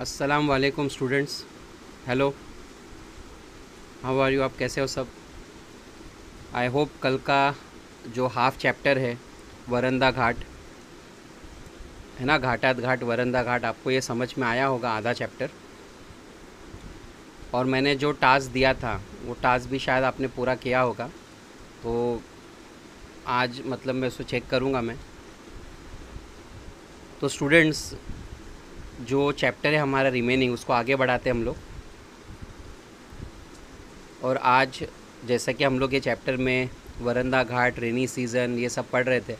अस्सलाम वालेकुम students hello how are you आप कैसे हो सब? आई होप कल का जो हाफ़ चैप्टर है, वरंदा घाट, है ना? घाटात घाट, वरंदा घाट, आपको ये समझ में आया होगा आधा चैप्टर और मैंने जो टास्क दिया था, वो टास्क भी शायद आपने पूरा किया होगा। तो आज मतलब मैं उसको चेक करूँगा मैं। तो स्टूडेंट्स जो चैप्टर है हमारा रिमेनिंग उसको आगे बढ़ाते हम लोग। और आज जैसा कि हम लोग ये चैप्टर में वरंदा घाट रेनी सीज़न ये सब पढ़ रहे थे,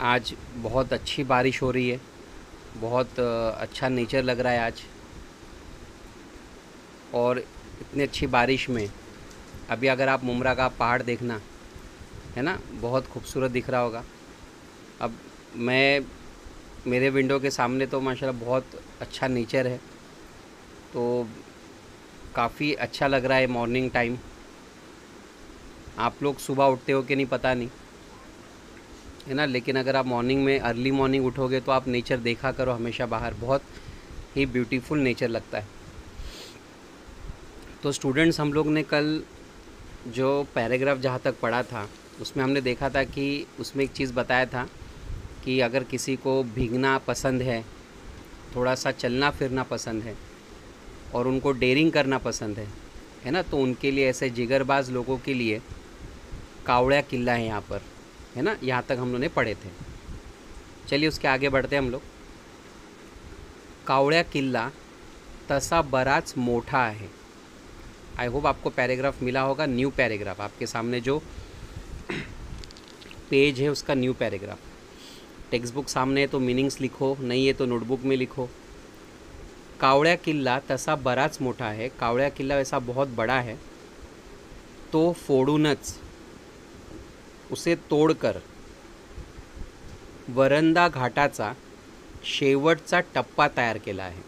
आज बहुत अच्छी बारिश हो रही है, बहुत अच्छा नेचर लग रहा है आज। और इतनी अच्छी बारिश में, अभी अगर आप मुमरा का पहाड़ देखना, है ना, बहुत खूबसूरत दिख रहा होगा। अब मैं मेरे विंडो के सामने तो माशाल्लाह बहुत अच्छा नेचर है। तो काफ़ी अच्छा लग रहा है मॉर्निंग टाइम आप लोग सुबह उठते हो कि नहीं पता नहीं। है ना? लेकिन अगर आप मॉर्निंग में अर्ली मॉर्निंग उठोगे तो आप नेचर देखा करो हमेशा बाहर। बहुत ही ब्यूटीफुल नेचर लगता है। तो स्टूडेंट्स हम लोग ने कल जो पैराग्राफ जहाँ तक पढ़ा था, उसमें हमने देखा था कि उसमें एक चीज़ बताया था कि अगर किसी को भीगना पसंद है, थोड़ा सा चलना फिरना पसंद है और उनको डेयरिंग करना पसंद है है ना? तो उनके लिए ऐसे जिगरबाज लोगों के लिए कावड़ा किला है यहाँ पर, है ना? यहाँ तक हम लोगों ने पढ़े थे। चलिए उसके आगे बढ़ते हैं हम लोग। कावड़ा किला तसा बराच मोठा है। आई होप आपको पैराग्राफ मिला होगा न्यू पैराग्राफ आपके सामने जो पेज है, उसका न्यू पैराग्राफ टेक्स्ट बुक सामने है तो मीनिंग्स लिखो, नहीं है तो नोटबुक में लिखो। कावड़ा किल्ला तसा बराच मोठा है कावड़ा किल्ला वैसा बहुत बड़ा है। तो फोडूनच, उसे तोडकर वरंदा घाटाचा शेवटचा टप्पा तयार केला आहे।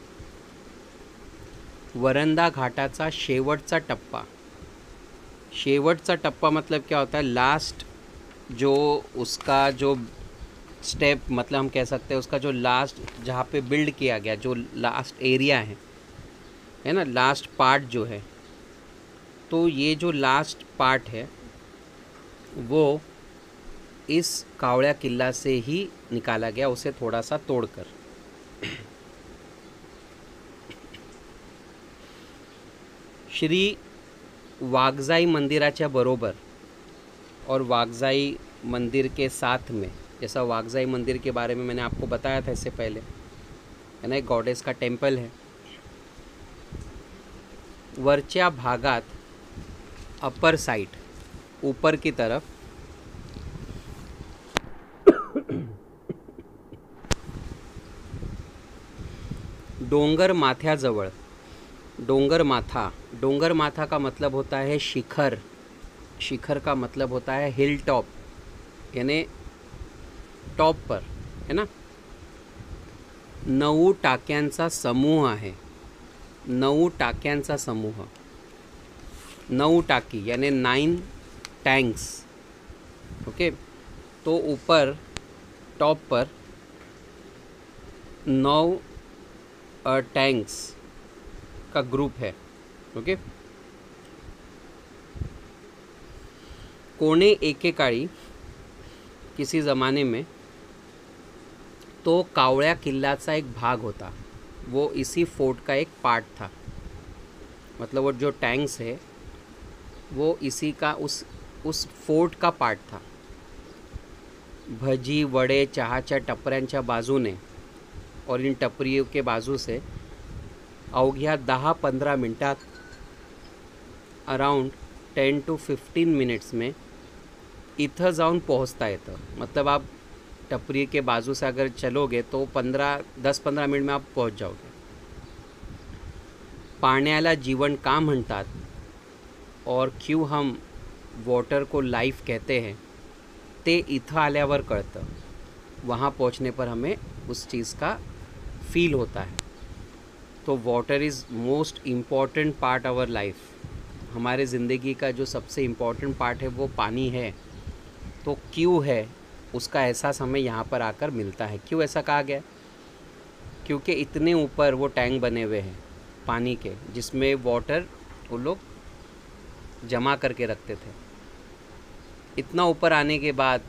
वरंदा घाटाचा शेवटचा टप्पा। शेवटचा टप्पा मतलब क्या होता है? लास्ट जो उसका जो स्टेप मतलब हम कह सकते हैं उसका जो लास्ट जहाँ पे बिल्ड किया गया, जो लास्ट एरिया है है ना? लास्ट पार्ट जो है तो ये जो लास्ट पार्ट है, वो इस कावड़ा किला से ही निकाला गया, उसे थोड़ा सा तोड़कर। श्री वागजाई मंदिराच्या बरोबर और वागजाई मंदिर के साथ में जैसा वागजाई मंदिर के बारे में मैंने आपको बताया था इससे पहले, है ना, एक गॉडेस का टेंपल है। वरच्या भागात अपर साइड, ऊपर की तरफ़, डोंगर माथ्याजवळ डोंगर माथा डोंगर माथा का मतलब होता है शिखर शिखर का मतलब होता है हिल टॉप यानी टॉप पर, है ना? नऊ टाक्यांचा समूह आहे. नऊ टाक्यांचा समूह. नऊ टाकी, यानी नाइन टैंक्स ओके तो ऊपर टॉप पर नौ टैंक्स का ग्रुप है. ओके कोने एकेकाळी किसी ज़माने में तो कावड़ा किला एक भाग होता. वो इसी फोर्ट का एक पार्ट था. मतलब वो जो टैंक्स है, वो इसी का उस उस फोर्ट का पार्ट था. भजी, वड़े, चहाच्या टपऱ्यांच्या बाजूने और इन टपरियों के बाजू से अवघ्या दहा पंद्रह मिनटात around ten to fifteen minutes में इथं जाऊन पोहोचता येतं. मतलब आप टपरी के बाजू से अगर चलोगे तो पंद्रह, दस पंद्रह मिनट में आप पहुँच जाओगे। पाण्याला जीवन का म्हणतात और क्यों हम वाटर को लाइफ कहते हैं, ते इथं आल्यावर कळतं। वहाँ पहुँचने पर हमें उस चीज़ का फील होता है। तो water is most important part our life हमारे ज़िंदगी का जो सबसे इंपॉर्टेंट पार्ट है वो पानी है। तो क्यों है? उसका एहसास हमें यहाँ पर आकर मिलता है। क्यों ऐसा कहा गया? क्योंकि इतने ऊपर वो टैंक बने हुए हैं पानी के, जिसमें वाटर वो लोग जमा करके रखते थे। इतना ऊपर आने के बाद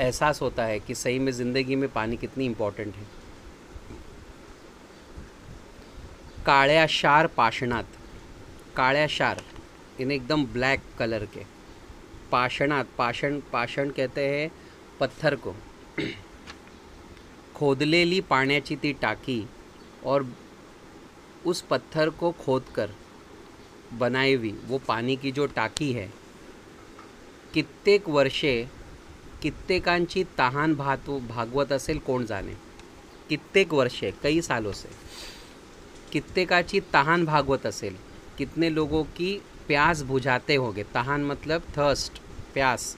एहसास होता है कि सही में ज़िंदगी में पानी कितनी इम्पोर्टेंट है। काळ्या शार पाषाणात काळ्या शार इन्हें एकदम ब्लैक कलर के, पाषणात, पाषण पाषण कहते हैं पत्थर को। खोदलेली पाण्याची ती टाकी और उस पत्थर को खोदकर बनाई हुई वो पानी की जो टाकी है, कित्येक वर्षे कित्येकांची तहान भात भागवत असेल कोण जाणे कित्येक वर्षे, कई सालों से कित्येकाची तहान भागवत असेल। कितने लोगों की प्यास बुझाते होंगे। तहान मतलब थर्स्ट प्यास।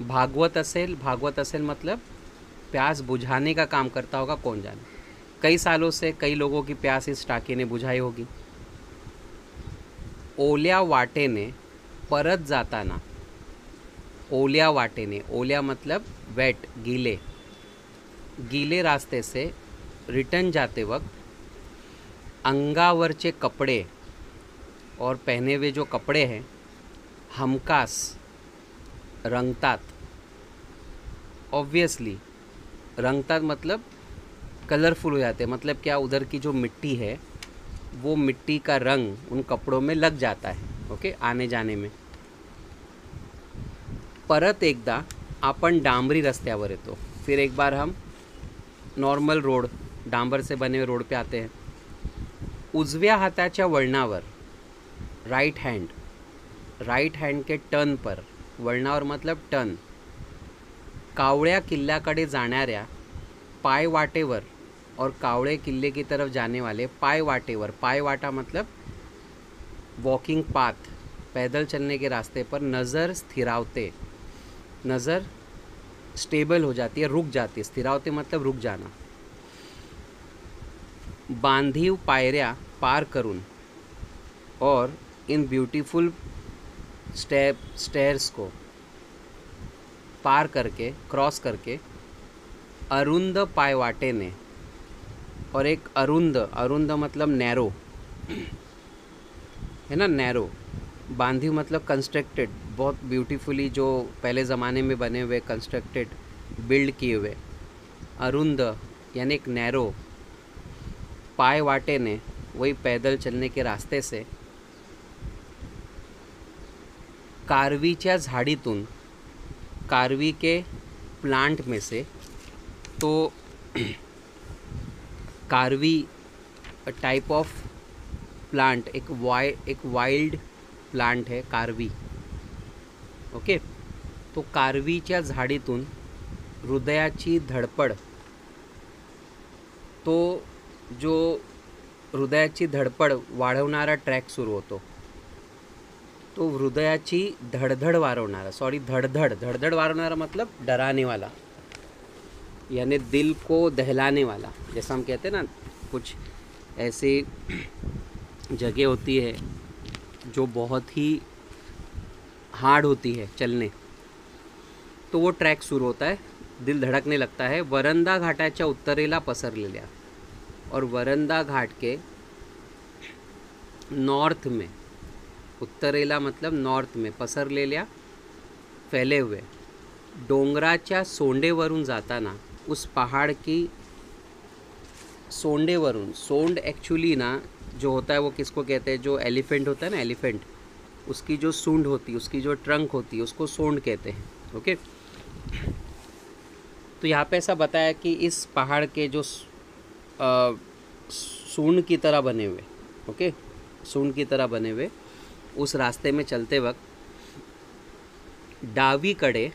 भागवत असेल भागवत असेल मतलब प्यास बुझाने का काम करता होगा कौन जाने? कई सालों से कई लोगों की प्यास इस टाके ने बुझाई होगी। ओल्या वाटेने परत जाताना ओल्या वाटेने ओल्या मतलब वेट गीले गीले रास्ते से रिटर्न जाते वक्त अंगावरचे कपड़े और पहने हुए जो कपड़े हैं हमकास रंगतात. ऑब्वियसली रंगतात मतलब कलरफुल हो जाते हैं. मतलब क्या, उधर की जो मिट्टी है, वो मिट्टी का रंग उन कपड़ों में लग जाता है ओके आने जाने में. परत एकदा आपण डांबरी रस्त्यावर येतो. फिर एक बार हम नॉर्मल रोड डांबर से बने हुए रोड पे आते हैं. उजव्या हाताच्या वळणावर राइट हैंड राइट हैंड के टर्न पर वळणावर मतलब टर्न कावळ्या किल्ल्याकडे जाणाऱ्या पाय वाटेवर और कावड़े किले की तरफ़ जाने वाले पाय वाटेवर पाय वाटा मतलब वॉकिंग पाथ पैदल चलने के रास्ते पर नज़र स्थिरावते. नज़र स्टेबल हो जाती है, रुक जाती है. स्थिरावते मतलब रुक जाना. बांधीव पायऱ्या पार करून, और इन ब्यूटीफुल स्टेप स्टेयर्स को पार करके क्रॉस करके अरुंद पायवाटे ने और एक अरुंद अरुंद मतलब नैरो, है ना, नैरो, बांधी मतलब कंस्ट्रक्टेड बहुत ब्यूटीफुली जो पहले ज़माने में बने हुए कंस्ट्रक्टेड बिल्ड किए हुए अरुंद यानी एक नैरो पाए वाटे ने वही पैदल चलने के रास्ते से कारवीच्या झाडीतून कारवी के प्लांट में से तो कारवी टाइप ऑफ प्लांट एक वाय एक वाइल्ड प्लांट है कारवी ओके तो कारवीच्या झाडीतून हृदयाची धडपड तो जो हृदयाची धडपड वाढवणारा ट्रॅक सुरू होतो. तो हृदयाची धडधड वाढवणारा सॉरी धडधड धडधड वाढवणारा मतलब डराने वाला यानी दिल को दहलाने वाला जैसा हम कहते हैं ना, कुछ ऐसी जगह होती है जो बहुत ही हार्ड होती है चलने। तो वो ट्रॅक सुरू होता है, दिल धड़कने लगता है, वरंदा घाटाच्या उत्तरेला पसरलेल्या, और वरंदा घाट के नॉर्थ में उत्तरेला मतलब नॉर्थ में, पसरलेल्या, फैले हुए. डोंगराच्या सोंडेवरून जाताना, उस पहाड़ की सोंडेवरून, सोंड एक्चुअली ना, जो होता है वो किसको कहते हैं, जो एलिफेंट होता है ना एलिफेंट उसकी जो सूंड होती है उसकी जो ट्रंक होती है उसको सोंड कहते हैं ओके तो यहाँ पे ऐसा बताया कि इस पहाड़ के जो सूंड की तरह बने हुए ओके सूंड की तरह बने हुए उस रास्ते में चलते वक्त डावी कड़े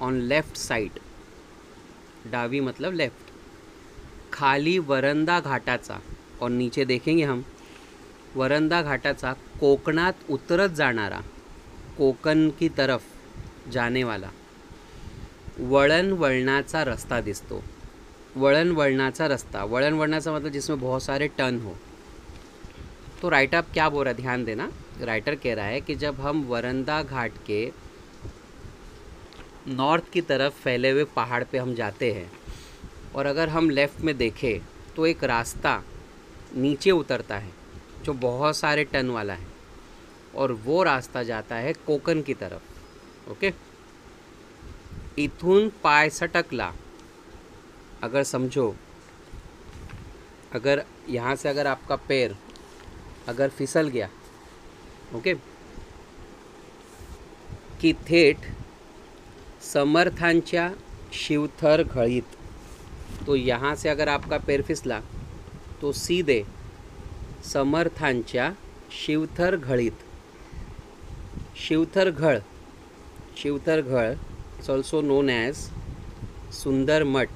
ऑन लेफ़्ट साइड डावी मतलब लेफ़्ट खाली वरंदा घाटाचा, और नीचे देखेंगे हम, वरंदा घाटाचा कोकणात उतरत जाणारा, कोकण की तरफ़ जाने वाला, वळण वळणाचा रस्ता दिसतो. वळण वळणाचा रास्ता. वळण वळणाचा मतलब जिसमें बहुत सारे टर्न हो. तो राइट आप क्या बोल रहा है? ध्यान देना. राइटर कह रहा है कि जब हम वरंदा घाट के नॉर्थ की तरफ़ फैले हुए पहाड़ पे हम जाते हैं और अगर हम लेफ़्ट में देखें तो एक रास्ता नीचे उतरता है, जो बहुत सारे टन वाला है, और वो रास्ता जाता है कोकन की तरफ़, ओके? इथुन पाय सटकला अगर समझो, अगर यहाँ से अगर आपका पैर अगर फिसल गया ओके? की थेट समर्थांच्या शिवथर घळीत तो यहाँ से अगर आपका पैर फिसला तो सीधे समर्थांच्या Shivthar घळीत. Shivthar Ghal Shivthar Ghal it's also known as Sundar Math,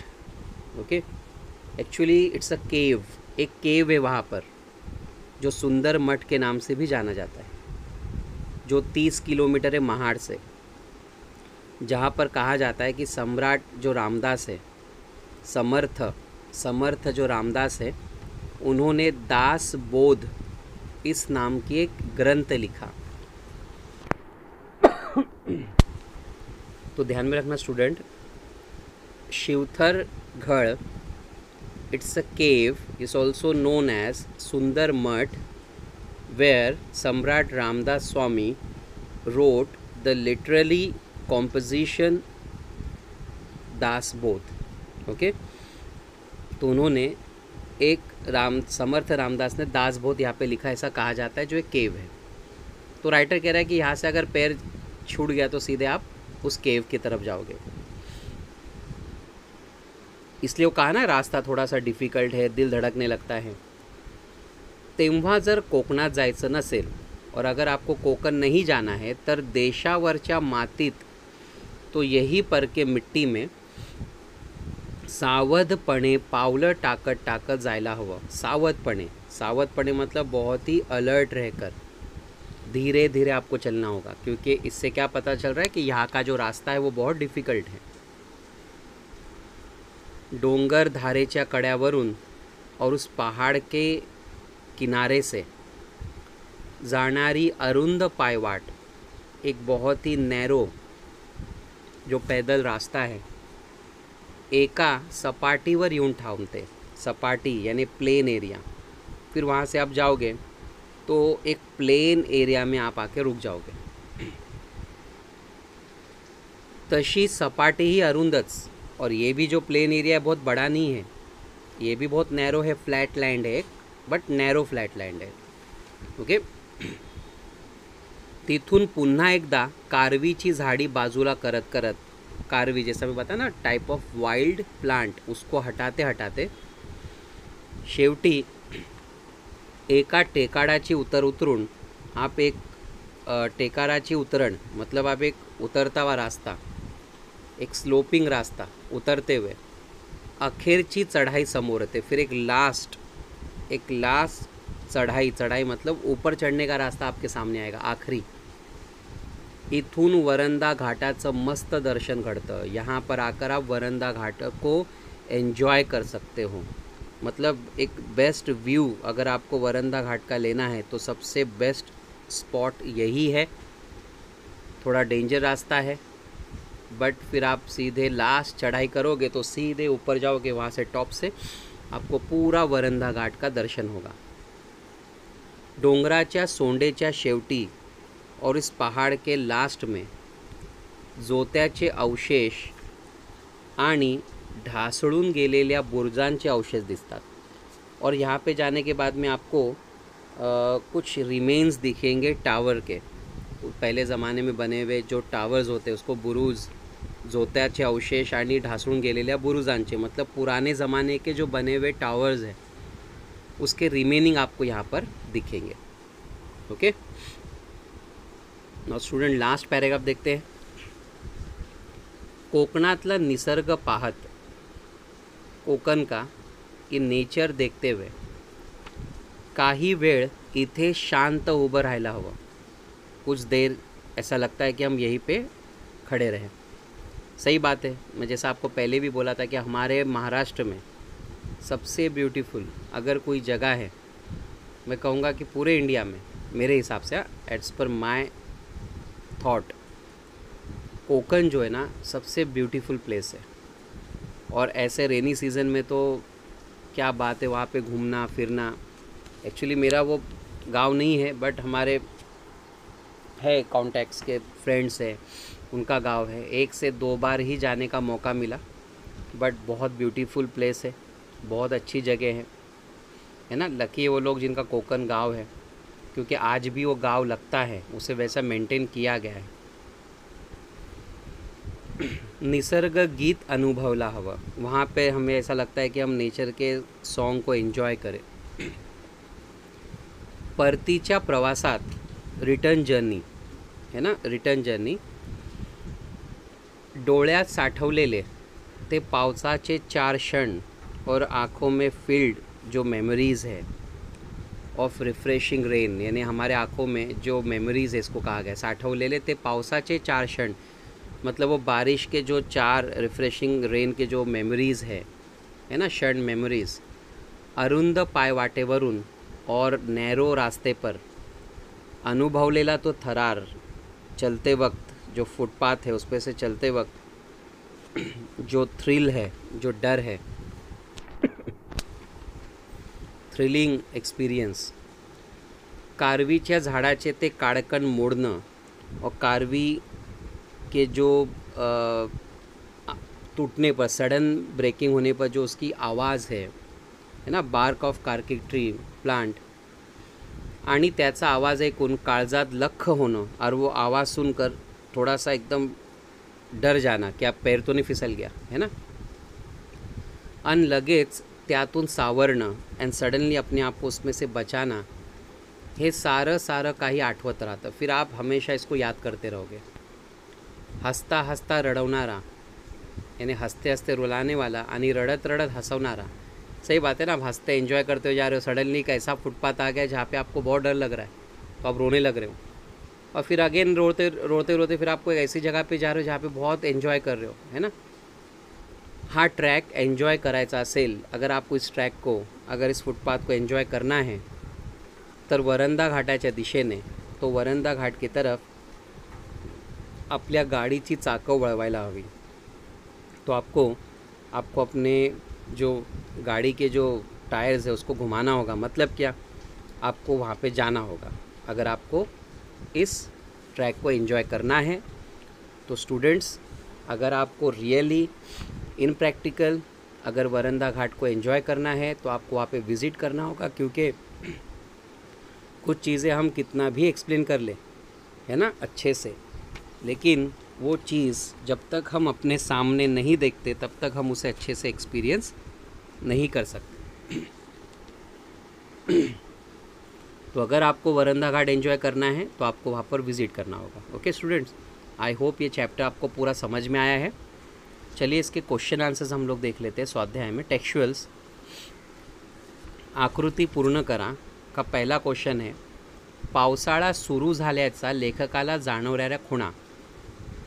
okay? Actually it's a cave एक केव है वहाँ पर, जो सुंदर मठ के नाम से भी जाना जाता है। जो तीस किलोमीटर है महाड़ से, जहाँ पर कहा जाता है कि सम्राट जो रामदास है, समर्थ समर्थ जो रामदास है, उन्होंने दास बोध इस नाम की एक ग्रंथ लिखा। तो ध्यान में रखना student Shivthar Ghad it's a cave is also known as Sundar Math where Samrat Ramdas Swami wrote the literally composition Dasbodh okay तो उन्होंने एक राम, समर्थ रामदास ने दासबोध यहाँ पे लिखा, ऐसा कहा जाता है, जो एक केव है। तो राइटर कह रहा है कि यहाँ से अगर पैर छूट गया तो सीधे आप उस केव की तरफ़ जाओगे। इसलिए वो कहा ना, रास्ता थोड़ा सा डिफ़िकल्ट है, दिल धड़कने लगता है। तेव्हा जर कोकणात जायचं नसेल, और अगर आपको कोकण नहीं जाना है, तर देशावरच्या मातीत तो यही पर के मिट्टी में सावधपणे पावलं टाकत टाकत जायला हवं. सावधपणे. सावधपणे मतलब बहुत ही अलर्ट रहकर धीरे धीरे आपको चलना होगा, क्योंकि इससे क्या पता चल रहा है कि यहाँ का जो रास्ता है वो बहुत डिफ़िकल्ट है. डोंगर धारेच्या कड्यावरून और उस पहाड़ के किनारे से। जाणारी अरुंद पायवाट, एक बहुत ही नैरो जो पैदल रास्ता है। एका सपाटीवर येऊन ठावते सपाटी यानी प्लेन एरिया। फिर वहाँ से आप जाओगे तो एक प्लेन एरिया में आप आके रुक जाओगे। तशी सपाटी ही अरुंदच और ये भी जो प्लेन एरिया है, बहुत बड़ा नहीं है। ये भी बहुत नैरो है, फ्लैट लैंड है बट नॅरो फ्लॅट लँड आहे. ओके? तिथून पुन्हा एकदा कारवीची झाडी बाजूला करत करत कारवी जैसा मी बता ना टाइप ऑफ वाइल्ड प्लांट उसको हटाते हटाते शेवटी एका टेकाडाची उतर उतरून आप एक टेकाराची उतरण मतलब आप एक उतरता हुआ रास्ता एक स्लोपिंग रास्ता उतरते हुए अखेरची चढ़ाई समोर होते फिर एक लास्ट एक लास्ट चढ़ाई चढ़ाई मतलब ऊपर चढ़ने का रास्ता आपके सामने आएगा, आखिरी। इथून वरंदा घाटाचं मस्त दर्शन घडतं. यहाँ पर आकर आप वरंदा घाट को एन्जॉय कर सकते हो. मतलब एक बेस्ट व्यू अगर आपको वरंदा घाट का लेना है तो सबसे बेस्ट स्पॉट यही है. थोड़ा डेंजर रास्ता है बट फिर आप सीधे लास्ट चढ़ाई करोगे तो सीधे ऊपर जाओगे, वहाँ से टॉप से. आपको पूरा वरंदा घाट का दर्शन होगा। डोंगराच्या सोंडेच्या शेवटी और इस पहाड़ के लास्ट में जोत्याचे अवशेष आणि ढासळून गेलेल्या बुर्जांचे अवशेष दिखतात और यहाँ पे जाने के बाद में आपको आ, कुछ रिमेन्स दिखेंगे टावर के। पहले ज़माने में बने हुए जो टावर्स होते हैं उसको बुरुज जोत्याचे अवशेष आणि ढासळून गेलेल्या बुरुजांचे मतलब पुराने ज़माने के जो बने हुए टावर्स हैं, उसके रिमेनिंग आपको यहाँ पर दिखेंगे। Okay now student last paragraph देखते हैं। कोकणातला निसर्ग पाहत, कोकण का की नेचर देखते हुए, काही वेळ इथे शांत उभं राहायला हवं। कुछ देर ऐसा लगता है कि हम यहीं पे खड़े रहें। सही बात है। मैं जैसा आपको पहले भी बोला था कि हमारे महाराष्ट्र में सबसे ब्यूटीफुल अगर कोई जगह है, मैं कहूँगा कि पूरे इंडिया में, मेरे हिसाब से एट्स पर माय थॉट कोकन जो है ना, सबसे ब्यूटीफुल प्लेस है। और ऐसे रेनी सीज़न में तो क्या बात है, वहाँ पे घूमना, फिरना। एक्चुअली मेरा वो गाँव नहीं है बट हमारे है कॉन्टैक्ट्स के फ्रेंड्स है। उनका गाँव है। एक से दो बार ही जाने का मौका मिला बट बहुत ब्यूटीफुल प्लेस है, बहुत अच्छी जगह है। है ना? लकी वो लोग जिनका कोकन गाँव है, क्योंकि आज भी वो गाँव लगता है, उसे वैसा मेंटेन किया गया है। निसर्ग गीत अनुभवला हवा। वहाँ पे हमें ऐसा लगता है कि हम नेचर के सॉन्ग को एन्जॉय करें। परतीच्या प्रवासात रिटर्न जर्नी है ना? रिटर्न जर्नी डोळ्यात साठवलेले, ते पावसाचे चार क्षण और आँखों में फ़ील्ड जो मेमोरीज़ है. ऑफ़ रिफ्रेशिंग रेन यानी हमारे आँखों में जो मेमोरीज़ है इसको कहा गया साठवलेले, ते पावसाचे चार क्षण मतलब वो बारिश के जो चार रिफ्रेशिंग रेन के जो मेमोरीज़ है है ना, क्षण मेमोरीज़ अरुंद पायवाटेवरून और नैरो रास्ते पर अनुभवलेला तो थरार, चलते वक्त जो फुटपाथ है उस पर से चलते वक्त जो थ्रिल है जो डर है थ्रिलिंग एक्सपीरियन्स कारवीच्या झाडाचे ते काळकण मोडणं और कारवी के जो आ, टूटने पर सडन ब्रेकिंग होने पर जो उसकी आवाज़ है है ना बार्क ऑफ कार्किक ट्री प्लांट आणि त्याचा आवाज़ ऐकून काळजात लख होणं और वो आवाज़ सुनकर थोड़ा सा एकदम डर जाना कि आप पैर तो नहीं फिसल गया, है ना? अन लगेच त्यातून सावरणं अँड सडनली अपने आप को उसमें से बचाना ये हे सारं सारं काही आठवत राहतं. फिर आप हमेशा इसको याद करते रहोगे. हसता हसता रडवणारा, यानी हँसते हँसते रुलाने वाला आणि रडत रडत हंसवणारा. सही बात है ना? आप हँसते एंजॉय करते हो जा रहे हो सडनली एक ऐसा फुटपाथ आ गया जहाँ पे आपको बहुत डर लग रहा है. तो आप रोने लग रहे हो. और फिर अगेन रोते रोते रोते फिर आपको एक ऐसी जगह पे जा रहे हो जहाँ पे बहुत एन्जॉय कर रहे हो, है ना? हा ट्रैक एन्जॉय करायचा असेल, अगर आपको इस ट्रैक को, अगर इस फुटपाथ को एन्जॉय करना है, तर वरंदा घाटा घाटाच्या दिशेने तो वरंदा घाट की तरफ़ आपल्या गाडीची चाकं वळवायला हवी. तो आपको आपको अपने जो गाड़ी के जो टायर्स है उसको घुमाना होगा. मतलब क्या? आपको वहाँ पे जाना होगा. अगर आपको इस ट्रैक को एंजॉय करना है। तो स्टूडेंट्स अगर आपको रियली इन प्रैक्टिकल अगर वरंदा घाट को एंजॉय करना है तो आपको वहाँ पे विज़िट करना होगा, क्योंकि कुछ चीज़ें हम कितना भी एक्सप्लेन कर ले, है ना, अच्छे से। लेकिन वो चीज़ जब तक हम अपने सामने नहीं देखते, तब तक हम उसे अच्छे से एक्सपीरियंस नहीं कर सकते। तो अगर आपको वरंदा घाट एंजॉय करना है तो आपको वहाँ पर विज़िट करना होगा। ओके स्टूडेंट्स आई होप ये चैप्टर आपको पूरा समझ में आया है। चलिए इसके क्वेश्चन आंसर्स हम लोग देख लेते हैं स्वाध्याय में। टेक्चुअल्स आकृती पूर्ण करा का पहिला क्वेश्चन आहे पावसाळा सुरू झाल्याचा लेखकाला जाणवणाऱ्या खुणा।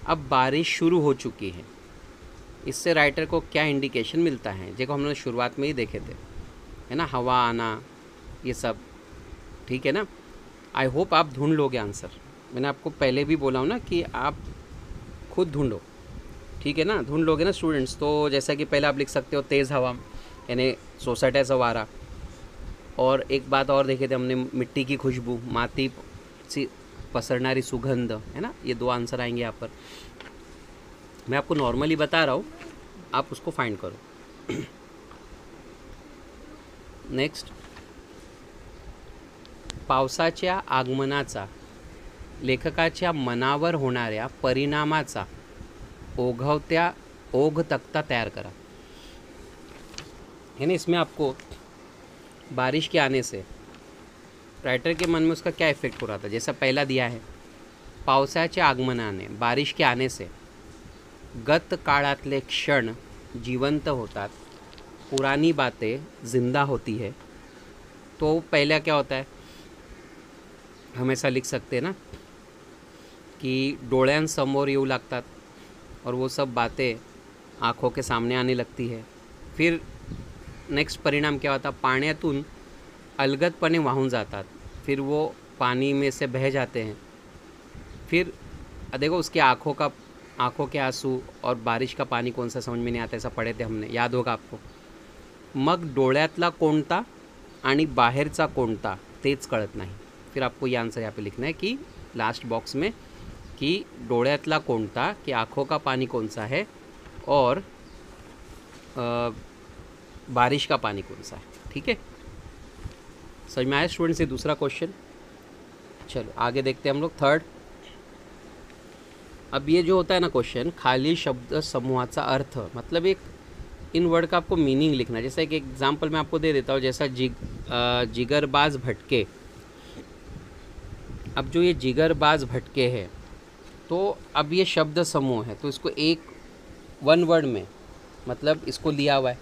अब बारिश शुरू हो चुकी है। इससे राइटर को क्या इंडिकेशन मिलता है? देखो, हम लोग शुरुआत में ही देखे थे। है ना? हवा आना, ये सब। ठीक है ना? आई होप आप ढूंढ लोगे आंसर मैंने आपको पहले भी बोला हूँ ना कि आप खुद ढूंढो। ठीक है ना? ढूंढ लोगे ना स्टूडेंट्स तो जैसा कि पहले आप लिख सकते हो, तेज़ हवा, यानी सोसाइटी सवारा। और एक बात और देखे थे हमने, मिट्टी की खुशबू, माती सी पसरनारी सुगंध, है ना? ये दो आंसर आएँगे यहाँ पर। मैं आपको नॉर्मली बता रहा हूँ, आप उसको फाइंड करो। नेक्स्ट पावसाच्या आगमनाचा, लेखकाच्या मनावर होणाऱ्या परिणामाचा ओघवत्या ओघ तख्ता तैयार करा. यानी इसमें आपको बारिश के आने से राइटर के मन में उसका क्या इफ़ेक्ट हो रहा था? जैसा पहला दिया है, पावसाच्या आगमनाने, बारिश के आने से गत काळातले क्षण जिवंत होतात, पुरानी बातें ज़िंदा होती है तो पहला क्या होता है? हम ऐसा लिख सकते ना, कि डोळ्यांसमोर येऊ लागतात और वो सब बातें आँखों के सामने आने लगती है। फिर नेक्स्ट परिणाम क्या होता, पाण्यातून अलगदपणे वाहून जातात, फिर वो पानी में से बह जाते हैं। फिर, देखो उसकी आँखों का, आँखों के आँसू और बारिश का पानी कौन सा समझ में नहीं आता, ऐसा पढ़े थे हमने, याद होगा आपको। मग डोळ्यातला कोणता आणि बाहेरचा कोणता, तेच कळत नाही। फिर आपको ये आंसर यहाँ पे लिखना है कि लास्ट बॉक्स में कि डोळ्यातला कोणता कि आँखों का पानी कौन सा है और अ, बारिश का पानी कौन सा है ठीक है? समझ में आया स्टूडेंट से दूसरा क्वेश्चन चलो आगे देखते हैं हम लोग थर्ड अब ये जो होता है ना क्वेश्चन खाली शब्द समूहाचा अर्थ मतलब एक इन वर्ड का आपको मीनिंग लिखना है। जैसा एक एग्जांपल मैं आपको दे देता हूँ जैसा जिग जिगरबाज भटके अब जो ये जिगरबाज भटके है तो अब ये शब्द समूह है तो इसको एक वन वर्ड में मतलब इसको लिया हुआ है।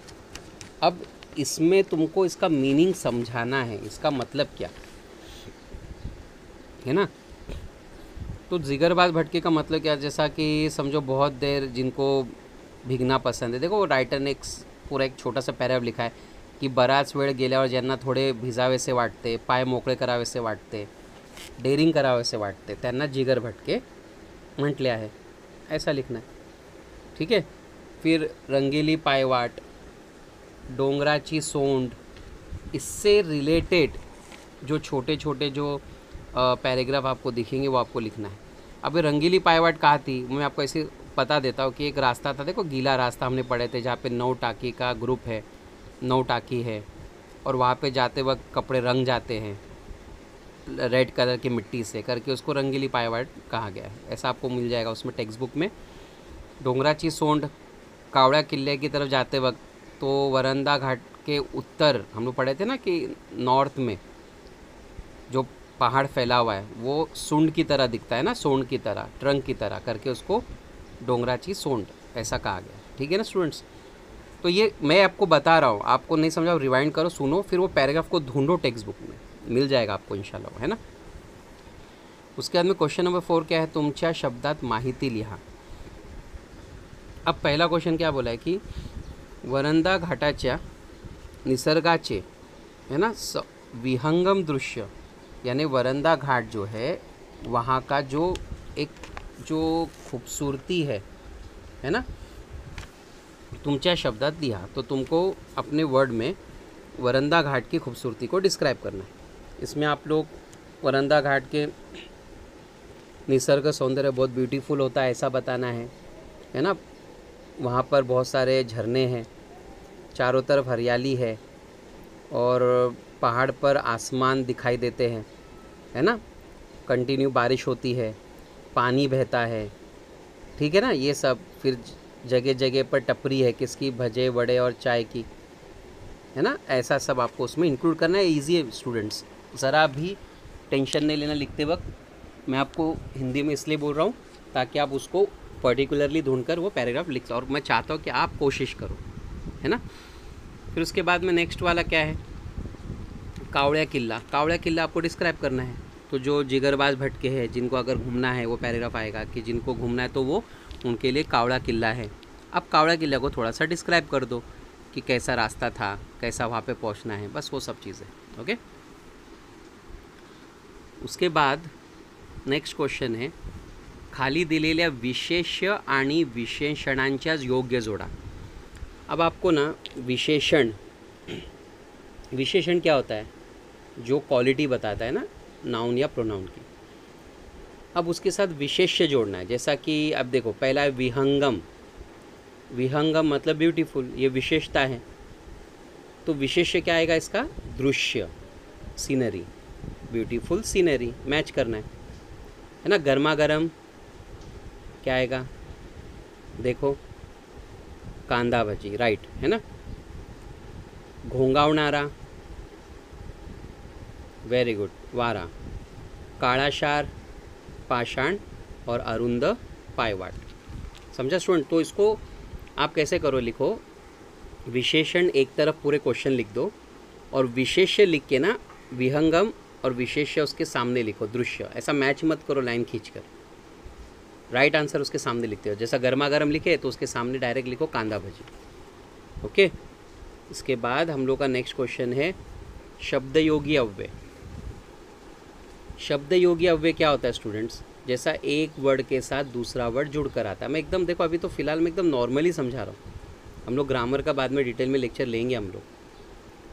अब इसमें तुमको इसका मीनिंग समझाना है, इसका मतलब क्या? है ना? तो जिगरबाज भटके का मतलब क्या? जैसा कि समझो बहुत देर जिनको भिगना पसंद है। देखो, वो रायटर ने एक पूरा एक छोटा सा पॅरॅब लिखा आहे की बराच वेळ गेल्यावर ज्यांना थोडे भिजावेसे वाटते, पाय मोकळे करावेसे वाटते डेअरिंग करावेसे वाटते जिगर भटके म्हटले आहे. ऐसा लिखना है ठीक है फिर रंगीली पायवाट डोंगराची सोंड, इससे रिलेटेड जो छोटे छोटे जो पैराग्राफ आपको दिखेंगे वो आपको लिखना है. अब ये रंगीली पायवाट कहाँ थी? मैं आपको ऐसे बता देता हूँ कि एक रास्ता था, देखो, गीला रास्ता हमने पढ़े थे, जहाँ पे नौ टाकी का ग्रुप है, नौ टाकी है, और वहाँ पे जाते वक्त कपड़े रंग जाते हैं. रेड कलर की मिट्टी से करके उसको रंगीली पायवाट कहा गया है। ऐसा आपको मिल जाएगा उसमें टेक्स्ट बुक में। डोंगराची सोंड, कावड़ा किले की तरफ़ जाते वक्त तो वरंदा घाट के उत्तर, हम लोग पढ़े थे ना कि नॉर्थ में जो पहाड़ फैला हुआ है, वो सूंड की तरह दिखता है ना, सोंड की तरह, ट्रंक की तरह करके उसको डोंगराची सोंड, ऐसा कहा गया ठीक है ना स्टूडेंट्स? तो ये मैं आपको बता रहा हूँ, आपको नहीं समझा रिवाइंड करो, सुनो, फिर वो पैराग्राफ को ढूंढो टेक्स्ट बुक में। मिल जाएगा आपको, इंशाल्लाह, है ना? उसके बाद में क्वेश्चन नंबर फोर क्या है? तुमच्या शब्दात माहिती लिहा। अब पहला क्वेश्चन क्या बोला है कि वरंदा घाटाच्या निसर्गाचे, है ना, स, विहंगम दृश्य, यानी वरंदा घाट जो है, वहाँ का जो एक, जो खूबसूरती है है ना? तुमच्या शब्दात लिहा तो तुमको अपने वर्ड में वरंदा घाट की खूबसूरती को डिस्क्राइब करना है। इसमें आप लोग वरंदा घाट के निसर्ग सौंदर्य बहुत ब्यूटीफुल होता है, ऐसा बताना है। है ना? वहाँ पर बहुत सारे झरने हैं, चारों तरफ़ हरियाली है और पहाड़ पर आसमान दिखाई देते हैं। है ना? कंटिन्यू बारिश होती है, पानी बहता है। ठीक है ना? ये सब फिर जगह जगह पर टपरी है, किसकी? भजे, वड़े और चाय की। है ना? ऐसा सब आपको उसमें इंक्लूड करना है ईजी है स्टूडेंट्स ज़रा भी टेंशन नहीं लेना लिखते वक्त। मैं आपको हिंदी में इसलिए बोल रहा हूँ ताकि आप उसको पर्टिकुलरली ढूंढकर वो पैराग्राफ लिख और मैं चाहता हूँ कि आप कोशिश करो, है ना? फिर उसके बाद में नेक्स्ट वाला क्या है? कावड़िया किला। कावड़िया किला आपको डिस्क्राइब करना है। तो जो जिगरबाज भटके हैं, जिनको अगर घूमना है, वो पैराग्राफ आएगा कि जिनको घूमना है तो वो उनके लिए कावड़ा किला है। अब कावड़ा किला को थोड़ा सा डिस्क्राइब कर दो कि कैसा रास्ता था, कैसा वहाँ पे पहुँचना है, बस वो सब चीज़ें, ओके? उसके बाद नेक्स्ट क्वेश्चन है, खाली दिलेल्या विशेष्य आणि विशेषणांच्याच योग्य जोडा. अब आपको ना विशेषण विशेषण क्या होता है? जो क्वालिटी बताता है ना नाउन या प्रोनाउन की. अब उसके साथ विशेष्य जोड़ना है, जैसा कि अब देखो, पहला है विहंगम. विहंगम मतलब ब्यूटीफुल ये विशेषता है. तो विशेष्य क्या आएगा इसका? दृश्य सीनरी ब्यूटीफुल सीनरी, मैच करना है। है ना गर्मा गर्म क्या आएगा? देखो, कांदा भजी राइट है ना? घोंगावणारा वेरी गुड वारा। काळाशार पाषाण और अरुंद पायवाट। समझा स्टूडेंट तो इसको आप कैसे करो लिखो? विशेषण एक तरफ़ पूरे क्वेश्चन लिख दो और विशेष्य लिख के ना, विहंगम और विशेष्य उसके सामने लिखो, दृश्य। ऐसा मैच मत करो लाइन खींचकर। राइट आंसर उसके सामने लिखते हो। जैसा गर्मा गर्म लिखे तो उसके सामने डायरेक्ट लिखो, कांदा भजी। ओके इसके बाद हम लोग का नेक्स्ट क्वेश्चन है शब्द योगी अव्यय। शब्द योगी अव्यय क्या होता है स्टूडेंट्स जैसा एक वर्ड के साथ दूसरा वर्ड जुड़ कर आता है। मैं एकदम, देखो, अभी तो फ़िलहाल मैं एकदम नॉर्मली समझा रहा हूँ। हम लोग ग्रामर का बाद में डिटेल में लेक्चर लेंगे हम लोग।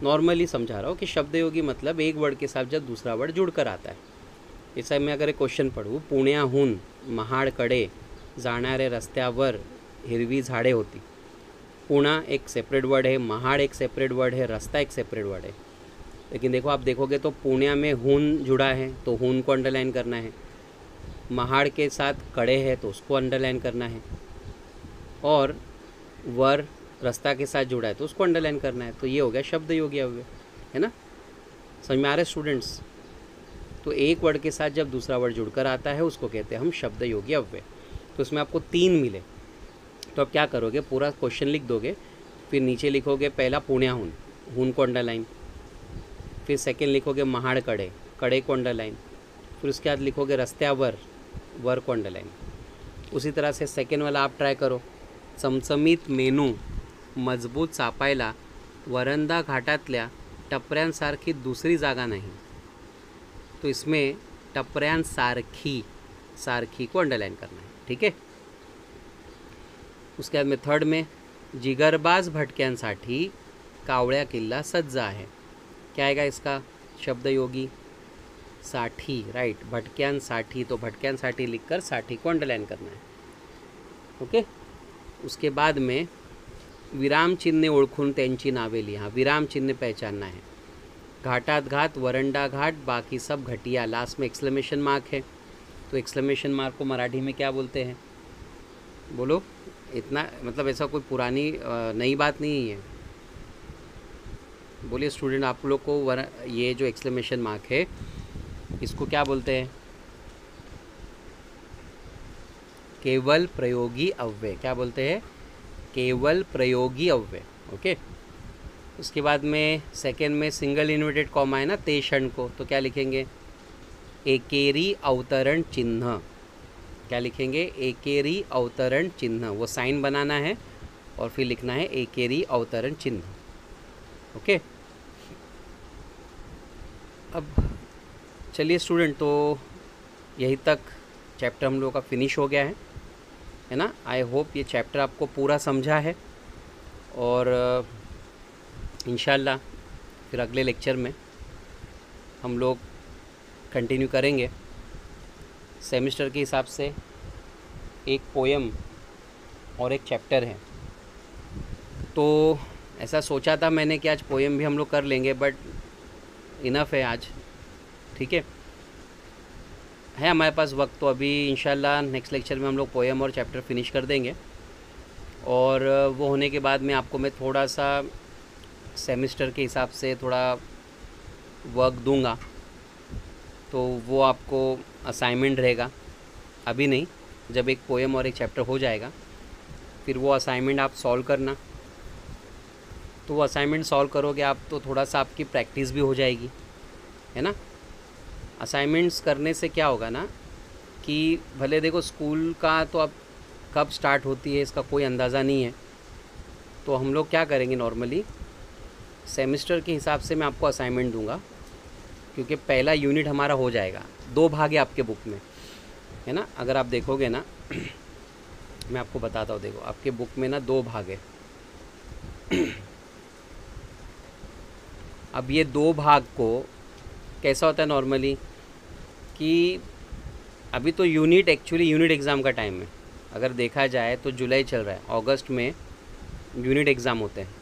नॉर्मली समझा रहा हूँ कि शब्द योगी मतलब एक वर्ड के साथ जब दूसरा वर्ड जुड़ कर आता है। इस मैं अगर एक क्वेश्चन पढ़ूँ पुण्याहून महाडकडे जाणारे रस्त्यावर हिरवी झाडे होती। पुणा एक सेपरेट वर्ड है, महाड़ एक सेपरेट वर्ड है, रास्ता एक सेपरेट वर्ड है। लेकिन देखो, आप देखोगे तो पुण्या में हून जुड़ा है तो हून को अंडरलाइन करना है। महाड़ के साथ कड़े है तो उसको अंडरलाइन करना है। और वर रास्ता के साथ जुड़ा है तो उसको अंडरलाइन करना है। तो ये हो गया शब्द योगी अव्यय, है ना? समझ में आ रहे स्टूडेंट्स तो एक वर्ड के साथ जब दूसरा वर्ड जुड़कर आता है, उसको कहते हैं हम शब्द योगी अव्यय। तो उसमें आपको तीन मिले। तो आप क्या करोगे, पूरा क्वेश्चन लिख दोगे, फिर नीचे लिखोगे पहला पुण्या हून हून को अंडरलाइन फिर सेकेंड लिखोगे महाड़ कड़े कड़े को अंडरलाइन फिर उसके बाद लिखोगे रस्त्यावर वर को अंडरलाइन उसी तरह से सेकेंड वाला आप ट्राई करो। चमचमीत मेनू मज़बूत सापायला वरंदा घाटातल्या टपऱ्यांसारखी दूसरी जागा नहीं. तो इसमें टपऱ्यांसारखी, सारखी को अंडरलाइन करना है, ठीक है? उसके बाद में थर्ड में जिगरबाज भटक्यांसाठी कावळ्या किल्ला सज्ज आहे. क्या आएगा इसका? शब्द योगी साठी राइट भटक्यांसाठी तो भटक्यांसाठी लिखकर साठी को अंडरलाइन करना है. ओके उसके बाद में विराम चिन्ह ओळखून त्यांची नावे लिहा. विराम चिन्ह पहचानना है. घाटात घाट वरंडा घाट बाकी सब घटिया. लास्ट में एक्सक्लेमेशन मार्क है. तो एक्सक्लेमेशन मार्क को मराठी में क्या बोलते हैं? बोलो, इतना मतलब ऐसा कोई पुरानी नई बात नहीं है. बोलिए स्टूडेंट आप लोग को वर, ये जो एक्सक्लेमेशन मार्क है, इसको क्या बोलते हैं? केवल प्रयोगी अव्यय. क्या बोलते हैं? केवल प्रयोगी अव्यय ओके उसके बाद में सेकेंड में सिंगल इन्वर्टेड कॉमा है ना, ते क्षण को तो क्या लिखेंगे? एकेरी अवतरण चिन्ह। क्या लिखेंगे? एकेरी अवतरण चिन्ह। वो साइन बनाना है और फिर लिखना है एकेरी अवतरण चिन्ह ओके अब चलिए स्टूडेंट तो यहीं तक चैप्टर हम लोग का फिनिश हो गया है। है ना? आई होप ये चैप्टर आपको पूरा समझा है। और इन फिर अगले लेक्चर में हम लोग कंटिन्यू करेंगे। सेमिस्टर के हिसाब से एक पोएम और एक चैप्टर है। तो ऐसा सोचा था मैंने कि आज पोएम भी हम लोग कर लेंगे बट इनफ है आज। ठीक है? है हमारे पास वक्त तो अभी इंशाल्लाह नेक्स्ट लेक्चर में हम लोग पोएम और चैप्टर फिनिश कर देंगे। और, वो होने के बाद में आपको मैं थोड़ा सा सेमिस्टर के हिसाब से थोड़ा वर्क दूँगा। तो वो आपको असाइनमेंट रहेगा। अभी नहीं, जब एक पोएम और एक चैप्टर हो जाएगा, फिर वो असाइनमेंट आप सॉल्व करना। तो वो असाइनमेंट सॉल्व करोगे आप तो थोड़ा सा आपकी प्रैक्टिस भी हो जाएगी। है ना? असाइनमेंट्स करने से क्या होगा ना, कि भले देखो स्कूल का तो अब कब स्टार्ट होती है, इसका कोई अंदाज़ा नहीं है। तो हम लोग क्या करेंगे नॉर्मली सेमिस्टर के हिसाब से मैं आपको असाइनमेंट दूँगा, क्योंकि पहला यूनिट हमारा हो जाएगा। दो भाग है आपके बुक में, है ना? अगर आप देखोगे ना, मैं आपको बताता हूँ, देखो, आपके बुक में ना दो भाग है। अब ये दो भाग को कैसा होता है नॉर्मली कि अभी तो यूनिट एक्चुअली यूनिट एग्ज़ाम का टाइम है। अगर देखा जाए तो जुलाई चल रहा है, अगस्त में यूनिट एग्ज़ाम होते हैं,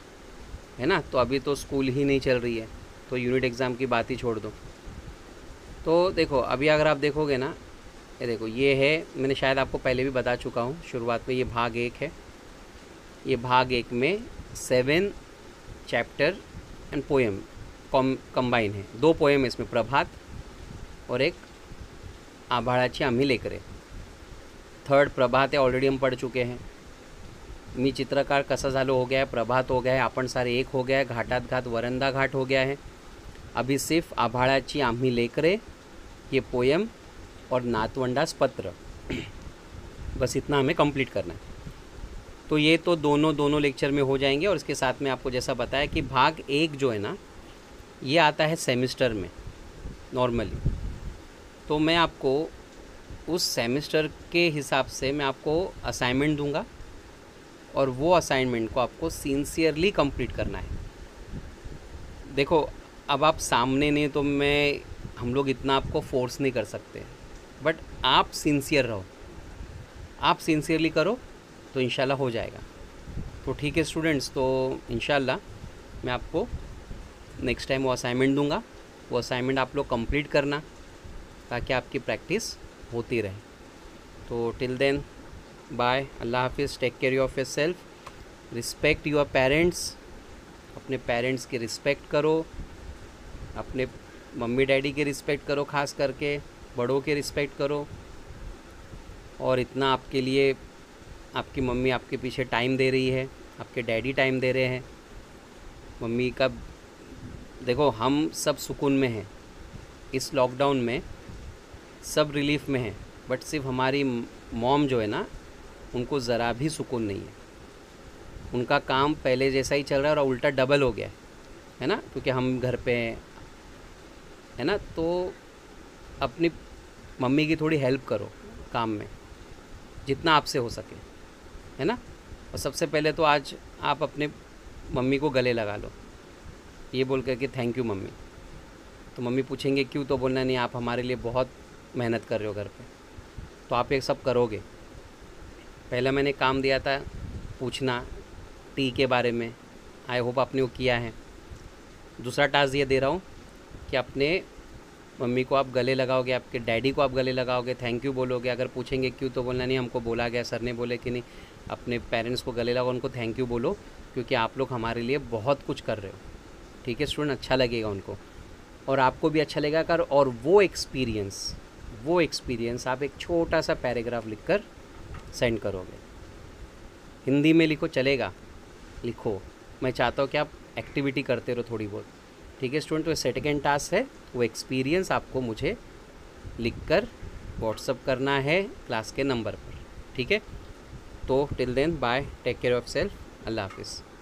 है ना? तो अभी तो स्कूल ही नहीं चल रही है तो यूनिट एग्ज़ाम की बात ही छोड़ दो। तो देखो, अभी अगर आप देखोगे ना, ये देखो, ये है, मैंने शायद आपको पहले भी बता चुका हूँ, शुरुआत में ये भाग एक है। ये भाग एक में seven chapter and poem combine है। दो पोएम इसमें, प्रभात और एक आभाळाची आम्ही लेकरे थर्ड प्रभात है ऑलरेडी हम पढ़ चुके हैं। मी चित्रकार कसा झालो हो गया है, प्रभात हो गया है, आपण सारे एक हो गया है घाटात घाट वरंदा घाट हो गया है। अभी सिर्फ़ आभाळाची आम्ही लेकरे ये पोएम और नातवंडास पत्र। बस इतना हमें कंप्लीट करना है। तो ये तो दोनों दोनों लेक्चर में हो जाएँगे और इसके साथ में आपको जैसा बताया कि भाग एक जो है ना ये आता है सेमिस्टर में नॉर्मली तो मैं आपको उस सेमिस्टर के हिसाब से मैं आपको असाइनमेंट दूँगा और वो असाइनमेंट को आपको सिंसियरली कंप्लीट करना है। देखो, अब आप सामने नहीं तो मैं, हम लोग इतना आपको फोर्स नहीं कर सकते। बट आप सिंसियर रहो। आप सिंसियरली करो तो इंशाल्लाह हो जाएगा। तो ठीक है स्टूडेंट्स तो इंशाल्लाह मैं आपको नेक्स्ट टाइम वो असाइनमेंट दूँगा। वो असाइनमेंट आप लोग कंप्लीट करना ताकि आपकी प्रैक्टिस होती रहे। तो टिल देन बाय अल्लाह हाफिज़। Take care of your self respect your parents अपने पेरेंट्स की रिस्पेक्ट करो। अपने मम्मी डैडी की रिस्पेक्ट करो, ख़ास करके बड़ों की रिस्पेक्ट करो। और इतना आपके लिए आपकी मम्मी आपके पीछे टाइम दे रही है। आपके डैडी टाइम दे रहे हैं। मम्मी का देखो, हम सब सुकून में हैं। इस लॉकडाउन में सब रिलीफ में हैं। बट सिर्फ़ हमारी मॉम जो है ना, उनको ज़रा भी सुकून नहीं है। उनका काम पहले जैसा ही चल रहा है और उल्टा डबल हो गया है। है ना? क्योंकि हम घर पे हैं। है ना? तो अपनी मम्मी की थोड़ी हेल्प करो काम में, जितना आपसे हो सके। है ना? और सबसे पहले तो आज आप अपने मम्मी को गले लगा लो। ये बोल कर कि थैंक यू मम्मी। तो मम्मी पूछेंगे, क्यों तो बोलना नहीं? आप हमारे लिए बहुत मेहनत कर रहे हो घर पे। तो आप ये सब करोगे? पहले मैंने काम दिया था पूछना टी के बारे में। आई होप आपने वो किया है। दूसरा टास्क ये दे रहा हूँ कि अपने मम्मी को आप गले लगाओगे, आपके डैडी को आप गले लगाओगे थैंक यू बोलोगे। अगर पूछेंगे, क्यों तो बोलना नहीं? हमको बोला गया, सर ने बोले कि नहीं, अपने पेरेंट्स को गले लगाओ, उनको थैंक यू बोलो, क्योंकि आप लोग हमारे लिए बहुत कुछ कर रहे हो। ठीक है स्टूडेंट अच्छा लगेगा उनको। और आपको भी अच्छा लगेगा कर, और वो एक्सपीरियंस वो एक्सपीरियंस आप एक छोटा सा पैराग्राफ लिख कर सेंड करोगे। हिंदी में लिखो, चलेगा। लिखो। मैं चाहता हूँ कि आप एक्टिविटी करते रहो थोड़ी बहुत। ठीक है स्टूडेंट तो सेकेंड टास्क है। वो एक्सपीरियंस आपको मुझे लिख कर व्हाट्सअप करना है क्लास के नंबर पर। ठीक है? तो till then bye take care of self अल्लाह हाफिज़।